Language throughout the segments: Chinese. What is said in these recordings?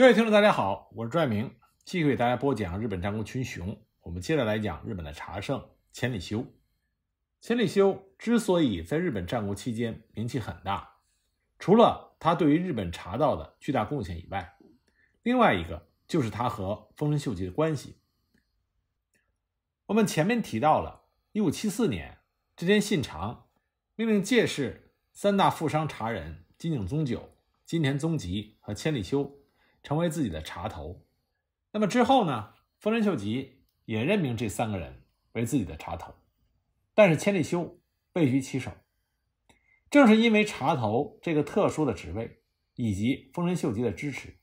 各位听众，大家好，我是朱爱明，继续给大家播讲日本战国群雄。我们接着来讲日本的茶圣千里修。千里修之所以在日本战国期间名气很大，除了他对于日本茶道的巨大贡献以外，另外一个就是他和丰臣秀吉的关系。我们前面提到了，一五七四年，织田信长命令借势三大富商茶人金井宗久、金田宗吉和千里修。成为自己的茶头，那么之后呢？丰臣秀吉也任命这三个人为自己的茶头，但是千利休位居其首。正是因为茶头这个特殊的职位以及丰臣秀吉的支持，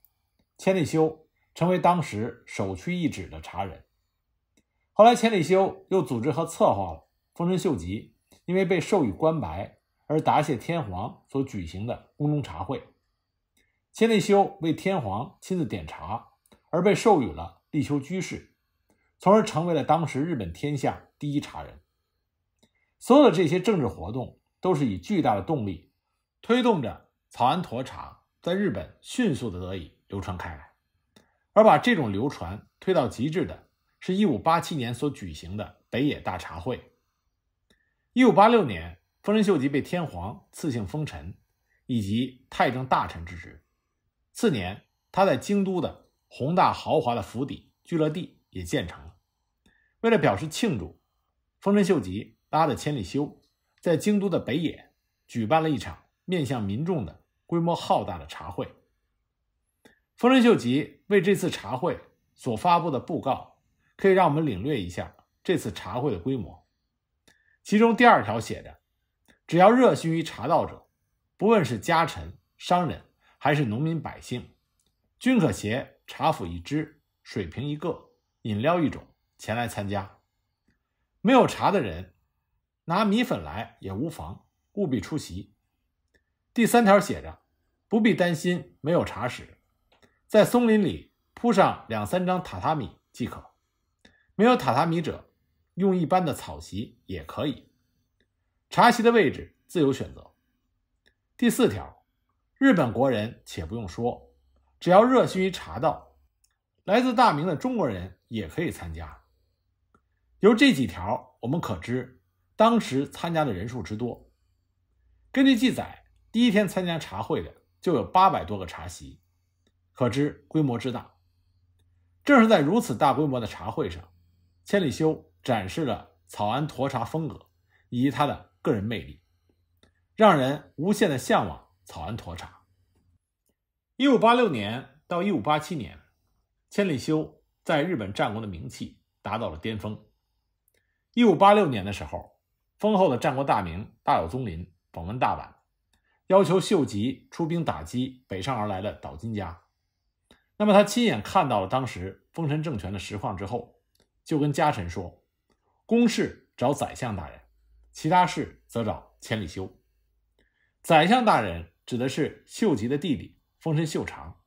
千利休成为当时首屈一指的茶人。后来，千利休又组织和策划了丰臣秀吉因为被授予官白而答谢天皇所举行的宫中茶会。千利休为天皇亲自点茶，而被授予了立休居士，从而成为了当时日本天下第一茶人。所有的这些政治活动都是以巨大的动力，推动着草庵沱茶在日本迅速的得以流传开来。而把这种流传推到极致的，是一五八七年所举行的北野大茶会。一五八六年，丰臣秀吉被天皇赐姓丰臣，以及太政大臣之职。次年，他在京都的宏大豪华的府邸聚乐地也建成了。为了表示庆祝，丰臣秀吉拉着千里修，在京都的北野举办了一场面向民众的规模浩大的茶会。丰臣秀吉为这次茶会所发布的布告，可以让我们领略一下这次茶会的规模。其中第二条写着：“只要热心于茶道者，不论是家臣、商人。”还是农民百姓，均可携茶釜一只、水瓶一个、饮料一种前来参加。没有茶的人，拿米粉来也无妨，务必出席。第三条写着：不必担心没有茶食，在松林里铺上两三张榻榻米即可。没有榻榻米者，用一般的草席也可以。茶席的位置自由选择。第四条。日本国人且不用说，只要热心于茶道，来自大明的中国人也可以参加。由这几条，我们可知当时参加的人数之多。根据记载，第一天参加茶会的就有八百多个茶席，可知规模之大。正是在如此大规模的茶会上，千里修展示了草庵沱茶风格以及他的个人魅力，让人无限的向往。草庵沱茶。一五八六年到一五八七年，千里修在日本战国的名气达到了巅峰。一五八六年的时候，丰厚的战国大名大友宗麟访问大阪，要求秀吉出兵打击北上而来的岛津家。那么他亲眼看到了当时丰臣政权的实况之后，就跟家臣说：“公事找宰相大人，其他事则找千里修。”宰相大人。指的是秀吉的弟弟丰臣秀长，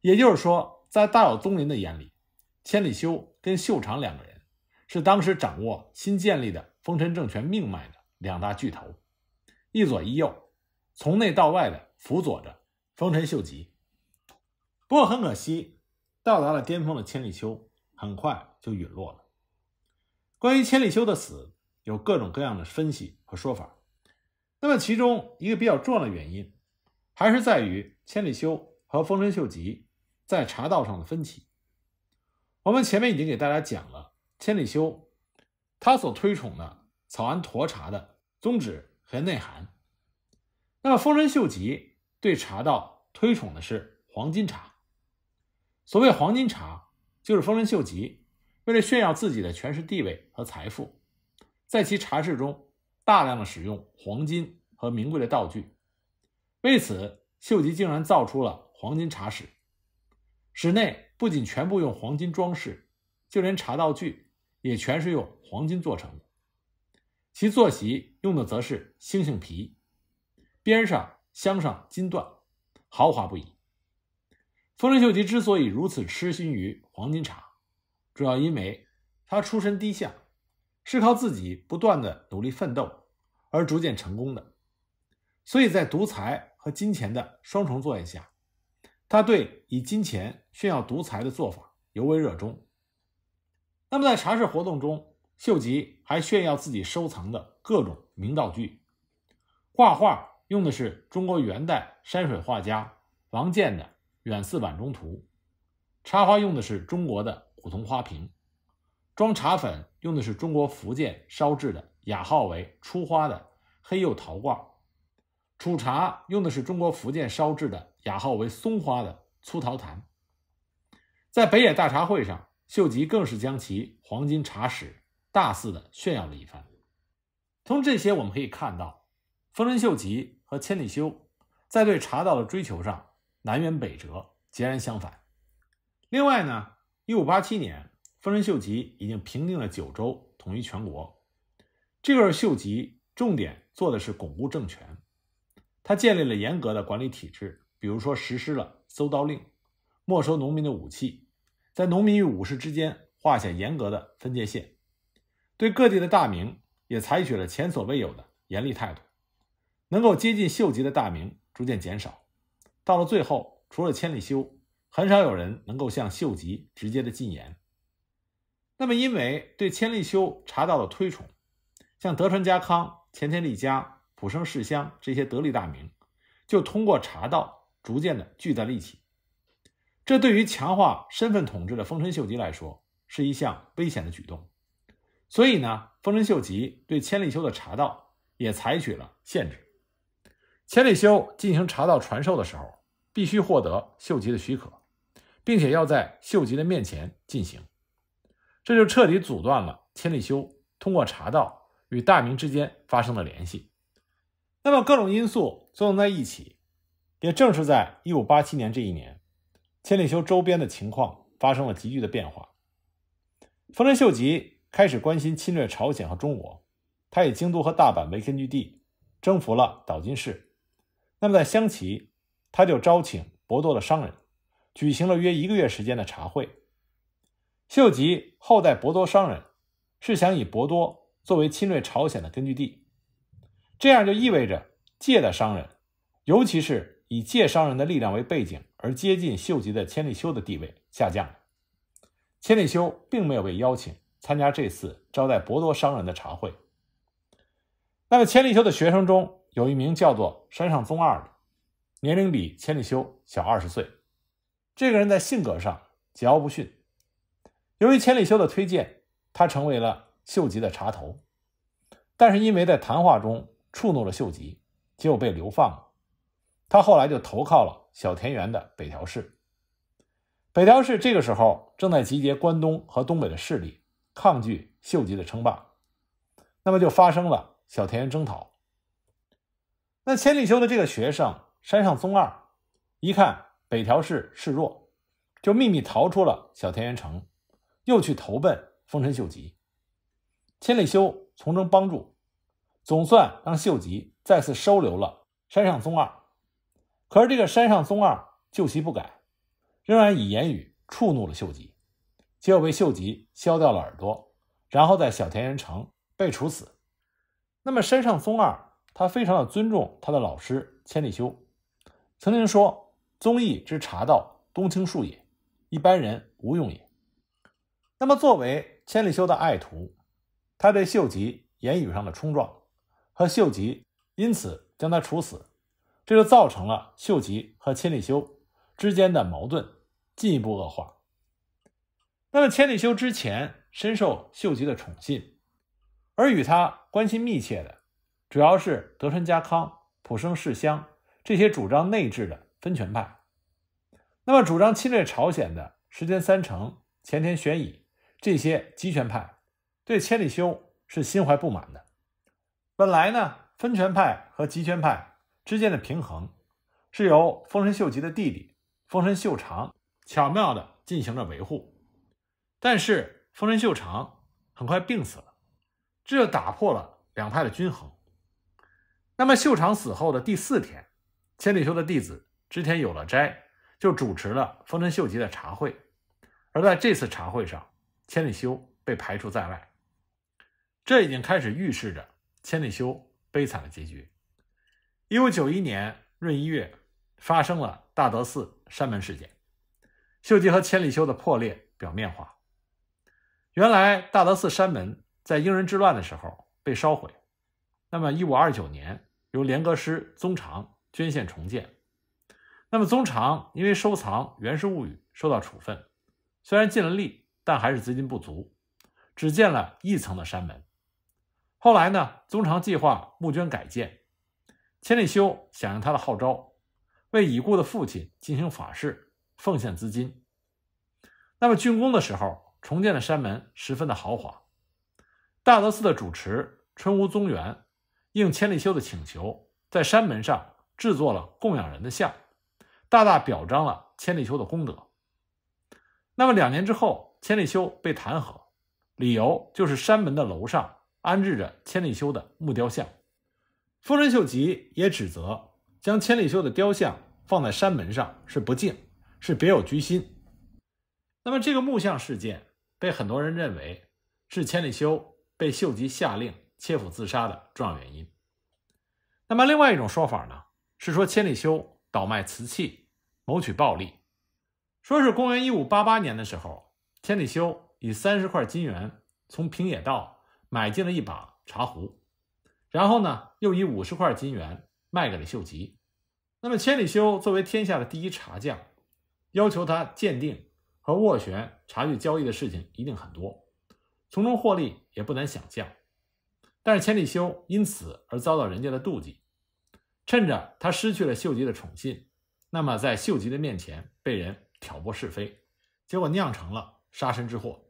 也就是说，在大友宗麟的眼里，千里修跟秀长两个人是当时掌握新建立的丰臣政权命脉的两大巨头，一左一右，从内到外的辅佐着丰臣秀吉。不过很可惜，到达了巅峰的千里修很快就陨落了。关于千里修的死，有各种各样的分析和说法。那么其中一个比较重要的原因。还是在于千里修和丰臣秀吉在茶道上的分歧。我们前面已经给大家讲了千里修他所推崇的草庵沱茶的宗旨和内涵。那么丰臣秀吉对茶道推崇的是黄金茶。所谓黄金茶，就是丰臣秀吉为了炫耀自己的权势地位和财富，在其茶室中大量的使用黄金和名贵的道具。为此，秀吉竟然造出了黄金茶室，室内不仅全部用黄金装饰，就连茶道具也全是用黄金做成的。其坐席用的则是猩猩皮，边上镶上金缎，豪华不已。丰臣秀吉之所以如此痴心于黄金茶，主要因为他出身低下，是靠自己不断的努力奋斗而逐渐成功的，所以在独裁。和金钱的双重作用下，他对以金钱炫耀独裁的做法尤为热衷。那么在茶室活动中，秀吉还炫耀自己收藏的各种名道具。画画用的是中国元代山水画家王建的《远似碗中图》，插花用的是中国的古铜花瓶，装茶粉用的是中国福建烧制的雅号为“出花”的黑釉陶罐，储茶用的是中国福建烧制的雅号为“松花”的粗陶坛。在北野大茶会上。秀吉更是将其黄金茶室大肆的炫耀了一番。从这些我们可以看到，丰臣秀吉和千里修在对茶道的追求上南辕北辙，截然相反。另外呢，一五八七年，丰臣秀吉已经平定了九州，统一全国。这个，秀吉重点做的是巩固政权，他建立了严格的管理体制，比如说实施了搜刀令，没收农民的武器。在农民与武士之间画下严格的分界线，对各地的大名也采取了前所未有的严厉态度。能够接近秀吉的大名逐渐减少，到了最后，除了千里修，很少有人能够向秀吉直接的进言。那么，因为对千利休茶道的推崇，像德川家康、前田利家、浦生世香这些得力大名，就通过茶道逐渐的聚在了一起。这对于强化身份统治的丰臣秀吉来说是一项危险的举动，所以呢，丰臣秀吉对千里修的茶道也采取了限制。千里修进行茶道传授的时候，必须获得秀吉的许可，并且要在秀吉的面前进行，这就彻底阻断了千里修通过茶道与大明之间发生的联系。那么各种因素作用在一起，也正是在1587年这一年。千里修周边的情况发生了急剧的变化。丰臣秀吉开始关心侵略朝鲜和中国，他以京都和大阪为根据地，征服了岛津氏。那么在香崎，他就招请博多的商人，举行了约一个月时间的茶会。秀吉后代博多商人是想以博多作为侵略朝鲜的根据地，这样就意味着借的商人，尤其是以借商人的力量为背景。而接近秀吉的千里修的地位下降了。千里修并没有被邀请参加这次招待博多商人的茶会。那么，千里修的学生中有一名叫做山上宗二的，年龄比千里修小二十岁。这个人在性格上桀骜不驯。由于千里修的推荐，他成为了秀吉的茶头。但是因为在谈话中触怒了秀吉，结果被流放了。他后来就投靠了。小田园的北条氏，北条氏这个时候正在集结关东和东北的势力，抗拒秀吉的称霸，那么就发生了小田园征讨。那千里修的这个学生山上宗二，一看北条氏示弱，就秘密逃出了小田园城，又去投奔丰臣秀吉。千里修从中帮助，总算让秀吉再次收留了山上宗二。可是这个山上宗二旧习不改，仍然以言语触怒了秀吉，结果被秀吉削掉了耳朵，然后在小田园城被处死。那么山上宗二他非常的尊重他的老师千里修，曾经说：“宗义之茶道，冬青树也，一般人无用也。”那么作为千里修的爱徒，他对秀吉言语上的冲撞，和秀吉因此将他处死。这就造成了秀吉和千里修之间的矛盾进一步恶化。那么，千里修之前深受秀吉的宠信，而与他关系密切的，主要是德川家康、浦生世香这些主张内治的分权派。那么，主张侵略朝鲜的石田三成、前田玄乙这些集权派，对千里修是心怀不满的。本来呢，分权派和集权派。之间的平衡是由丰臣秀吉的弟弟丰臣秀长巧妙地进行了维护，但是丰臣秀长很快病死了，这就打破了两派的均衡。那么秀长死后的第四天，千里修的弟子织田有了斋就主持了丰臣秀吉的茶会，而在这次茶会上，千里修被排除在外，这已经开始预示着千里修悲惨的结局。一五九一年闰一月，发生了大德寺山门事件，秀吉和千里修的破裂表面化。原来大德寺山门在英人之乱的时候被烧毁，那么一五二九年由连阁师宗长捐献重建。那么宗长因为收藏《源氏物语》受到处分，虽然尽了力，但还是资金不足，只建了一层的山门。后来呢，宗长计划募捐改建，千里修响应他的号召，为已故的父亲进行法事，奉献资金。那么竣工的时候。重建的山门十分的豪华，大德寺的主持春屋宗元应千里修的请求，在山门上制作了供养人的像，大大表彰了千里修的功德。那么两年之后，千里修被弹劾，理由就是山门的楼上安置着千里修的木雕像。丰臣秀吉也指责将千里修的雕像放在山门上是不敬，是别有居心。那么这个木像事件。被很多人认为是千里修被秀吉下令切腹自杀的重要原因。那么，另外一种说法呢，是说千里修倒卖瓷器，谋取暴利。说是公元一五八八年的时候，千里修以三十块金元从平野道买进了一把茶壶，然后呢，又以五十块金元卖给了秀吉。那么，千里修作为天下的第一茶匠，要求他鉴定。和斡旋茶具交易的事情一定很多，从中获利也不难想象。但是千里修因此而遭到人家的妒忌，趁着他失去了秀吉的宠信，那么在秀吉的面前被人挑拨是非，结果酿成了杀身之祸。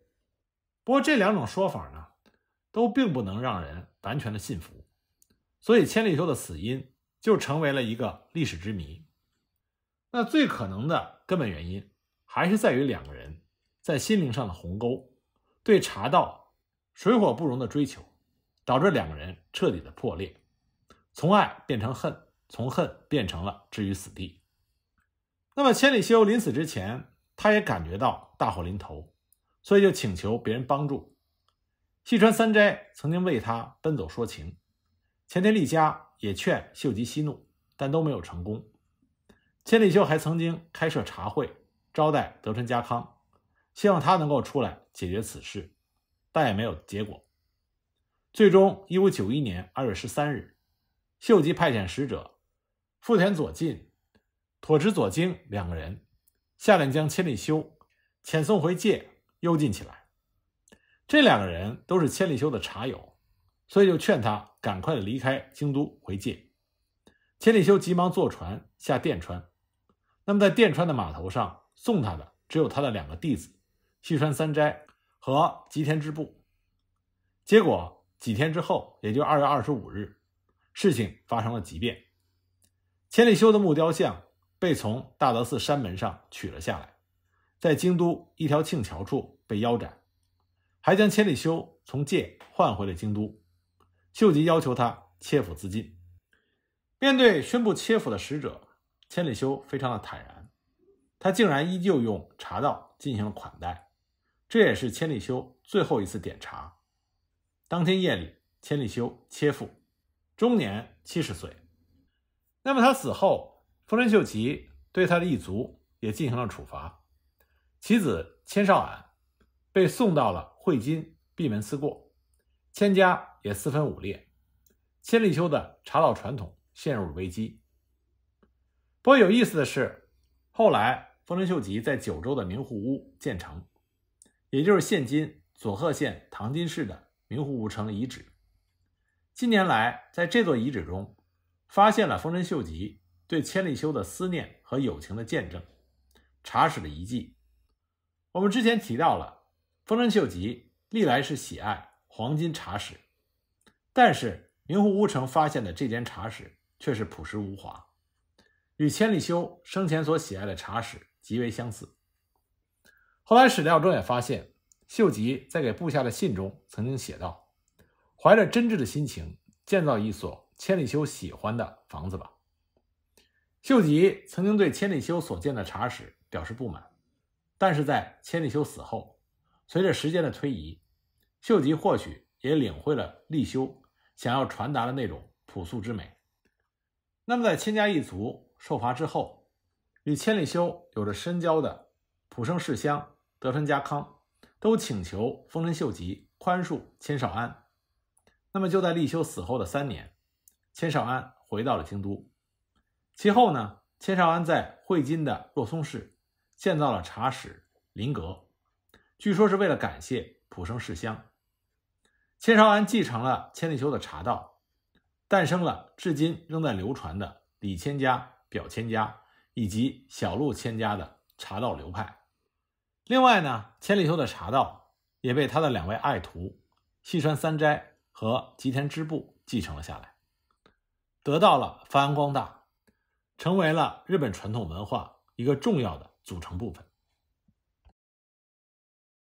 不过这两种说法呢，都并不能让人完全的信服，所以千里修的死因就成为了一个历史之谜。那最可能的根本原因。还是在于两个人在心灵上的鸿沟，对茶道水火不容的追求，导致两个人彻底的破裂，从爱变成恨，从恨变成了置于死地。那么千里修临死之前，他也感觉到大祸临头，所以就请求别人帮助。细川三斋曾经为他奔走说情，前田利家也劝秀吉息怒，但都没有成功。千里修还曾经开设茶会。招待德川家康，希望他能够出来解决此事，但也没有结果。最终，一五九一年二月十三日，秀吉派遣使者富田左近、妥直左京两个人，下令将千里修遣送回界幽禁起来。这两个人都是千里修的茶友，所以就劝他赶快的离开京都回界。千里修急忙坐船下电川，那么在电川的码头上。送他的只有他的两个弟子，细川三斋和吉田之部。结果几天之后，也就二月二十五日，事情发生了急变。千里修的木雕像被从大德寺山门上取了下来，在京都一条庆桥处被腰斩，还将千里修从界换回了京都。秀吉要求他切腹自尽。面对宣布切腹的使者，千里修非常的坦然。他竟然依旧用茶道进行了款待，这也是千里修最后一次点茶。当天夜里，千里修切腹，终年七十岁。那么他死后，丰臣秀吉对他的一族也进行了处罚，其子千少庵被送到了会津闭门思过，千家也四分五裂，千里修的茶道传统陷入了危机。不过有意思的是，后来。丰臣秀吉在九州的明户屋建成，也就是现今佐贺县唐津市的明户屋城遗址。近年来，在这座遗址中，发现了丰臣秀吉对千里修的思念和友情的见证——茶史的遗迹。我们之前提到了，丰臣秀吉历来是喜爱黄金茶室，但是明户屋城发现的这间茶室却是朴实无华，与千里修生前所喜爱的茶室。极为相似。后来史料中也发现，秀吉在给部下的信中曾经写道：“怀着真挚的心情建造一所千里修喜欢的房子吧。”秀吉曾经对千里修所建的茶室表示不满，但是在千里修死后，随着时间的推移，秀吉或许也领会了立修想要传达的那种朴素之美。那么，在千家一族受罚之后。与千里修有着深交的浦生世乡、德川家康，都请求丰臣秀吉宽恕千少安。那么就在立修死后的三年，千少安回到了京都。其后呢，千少安在会津的若松市建造了茶室林阁，据说是为了感谢普生世香。千韶安继承了千里修的茶道，诞生了至今仍在流传的李千家、表千家以及小路千家的茶道流派。另外呢，千里修的茶道也被他的两位爱徒细川三斋和吉田织部继承了下来，得到了发扬光大，成为了日本传统文化一个重要的组成部分。